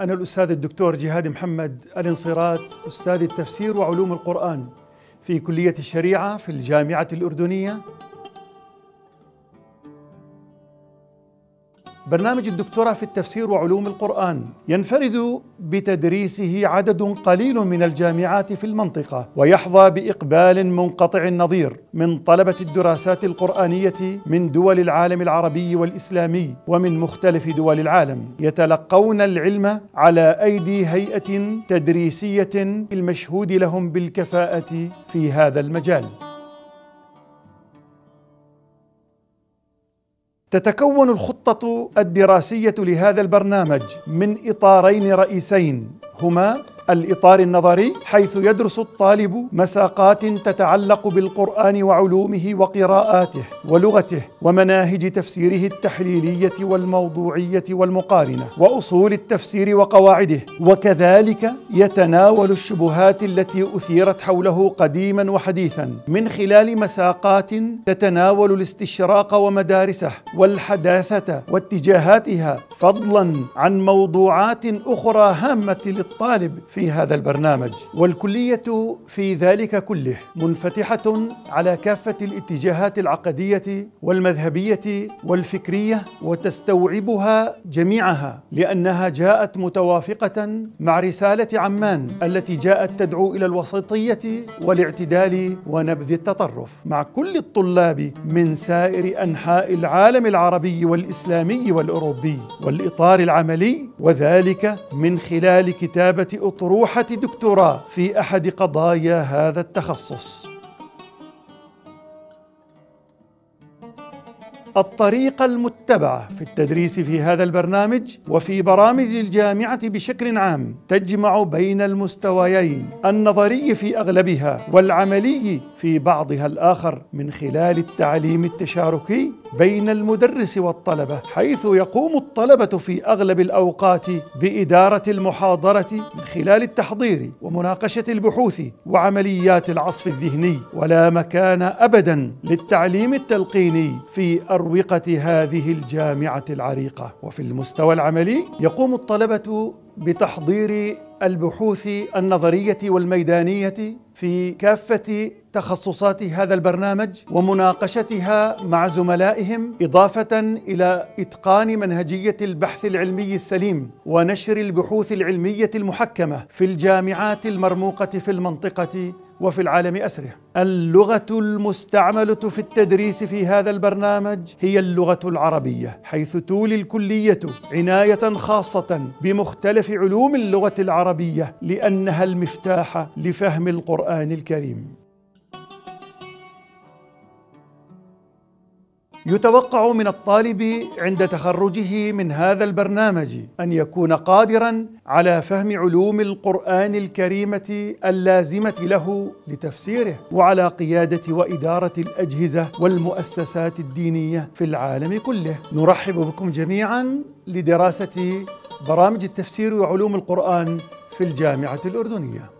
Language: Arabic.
أنا الأستاذ الدكتور جهاد محمد الانصيرات أستاذ التفسير وعلوم القرآن في كلية الشريعة في الجامعة الأردنية. برنامج الدكتوراه في التفسير وعلوم القرآن ينفرد بتدريسه عدد قليل من الجامعات في المنطقة ويحظى بإقبال منقطع النظير من طلبة الدراسات القرآنية من دول العالم العربي والإسلامي ومن مختلف دول العالم. يتلقون العلم على أيدي هيئة تدريسية المشهود لهم بالكفاءة في هذا المجال. تتكون الخطة الدراسية لهذا البرنامج من إطارين رئيسين هما الإطار النظري حيث يدرس الطالب مساقات تتعلق بالقرآن وعلومه وقراءاته ولغته ومناهج تفسيره التحليلية والموضوعية والمقارنة وأصول التفسير وقواعده. وكذلك يتناول الشبهات التي أثيرت حوله قديما وحديثا. من خلال مساقات تتناول الاستشراق ومدارسه والحداثة واتجاهاتها فضلا عن موضوعات أخرى هامة للطالب في هذا البرنامج. والكلية في ذلك كله منفتحة على كافة الاتجاهات العقدية والمذهبية والفكرية وتستوعبها جميعها لأنها جاءت متوافقة مع رسالة عمان التي جاءت تدعو إلى الوسطية والاعتدال ونبذ التطرف. مع كل الطلاب من سائر أنحاء العالم العربي والإسلامي والأوروبي والإطار العملي وذلك من خلال كتابة اطر أطروحة دكتوراه في أحد قضايا هذا التخصص. الطريقة المتبعة في التدريس في هذا البرنامج وفي برامج الجامعة بشكل عام تجمع بين المستويين النظري في أغلبها والعملي في بعضها الآخر من خلال التعليم التشاركي بين المدرس والطلبة حيث يقوم الطلبة في أغلب الأوقات بإدارة المحاضرة من خلال التحضير ومناقشة البحوث وعمليات العصف الذهني. ولا مكان أبدا للتعليم التلقيني في أروقة هذه الجامعة العريقة. وفي المستوى العملي يقوم الطلبة بتحضير البحوث النظرية والميدانية في كافة تخصصات هذا البرنامج ومناقشتها مع زملائهم إضافة إلى إتقان منهجية البحث العلمي السليم ونشر البحوث العلمية المحكمة في الجامعات المرموقة في المنطقة وفي العالم أسره. اللغة المستعملة في التدريس في هذا البرنامج هي اللغة العربية، حيث تولي الكلية عناية خاصة بمختلف علوم اللغة العربية لأنها المفتاح لفهم القرآن الكريم. يتوقع من الطالب عند تخرجه من هذا البرنامج أن يكون قادرا على فهم علوم القرآن الكريمة اللازمة له لتفسيره وعلى قيادة وإدارة الأجهزة والمؤسسات الدينية في العالم كله نرحب بكم جميعا لدراسة برامج التفسير وعلوم القرآن في الجامعة الأردنية.